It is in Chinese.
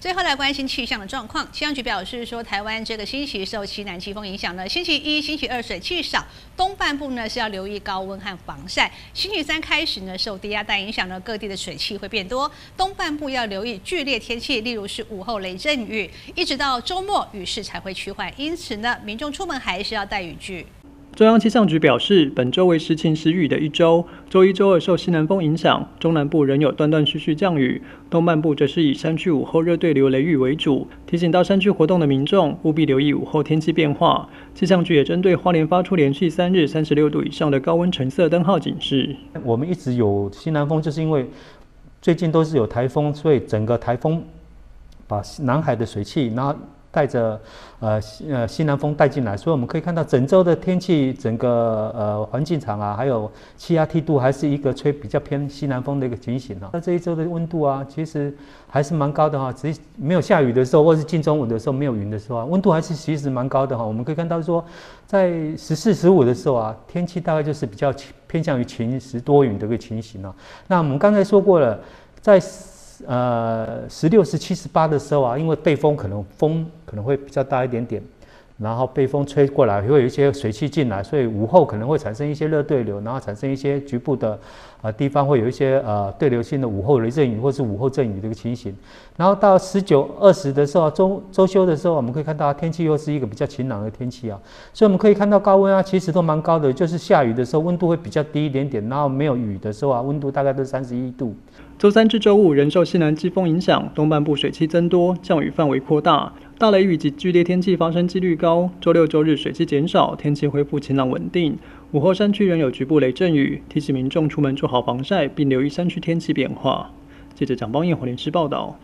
最后来关心气象的状况，气象局表示说，台湾这个星期受西南季风影响呢，星期一、星期二水气少，东半部呢是要留意高温和防晒。星期三开始呢，受低压带影响呢，各地的水汽会变多，东半部要留意剧烈天气，例如是午后雷阵雨，一直到周末雨势才会趋缓，因此呢，民众出门还是要带雨具。中央气象局表示，本周为时晴时雨的一周，周一、周二受西南风影响，中南部仍有断断续续降雨，东半部则是以山区午后热对流雷雨为主。提醒到山区活动的民众，务必留意午后天气变化。气象局也针对花莲发出连续三日三十六度以上的高温橙色灯号警示。我们一直有西南风，就是因为最近都是有台风，所以整个台风把南海的水汽，然后。带着呃西呃西南风带进来，所以我们可以看到整周的天气，整个呃环境场啊，还有气压梯度，还是一个吹比较偏西南风的一个情形啊。那这一周的温度啊，其实还是蛮高的哈。只是没有下雨的时候，或是近中午的时候没有云的时候啊，温度还是其实蛮高的哈。我们可以看到说，在十四、十五的时候啊，天气大概就是比较偏向于晴时多云的一个情形啊。那我们刚才说过了，在呃，十六、十七、十八的时候啊，因为背风可能风可能会比较大一点点，然后被风吹过来，会有一些水汽进来，所以午后可能会产生一些热对流，然后产生一些局部的呃地方会有一些呃对流性的午后雷阵雨或是午后阵雨的一个情形。然后到十九、二十的时候，周周休的时候，我们可以看到天气又是一个比较晴朗的天气啊，所以我们可以看到高温啊，其实都蛮高的，就是下雨的时候温度会比较低一点点，然后没有雨的时候啊，温度大概都三十一度。周三至周五仍受西南季风影响，东半部水汽增多，降雨范围扩大，大雷雨及剧烈天气发生几率高。周六周日水汽减少，天气恢复晴朗稳定。午后山区仍有局部雷阵雨，提醒民众出门做好防晒，并留意山区天气变化。记者蒋邦彦、火连师报道。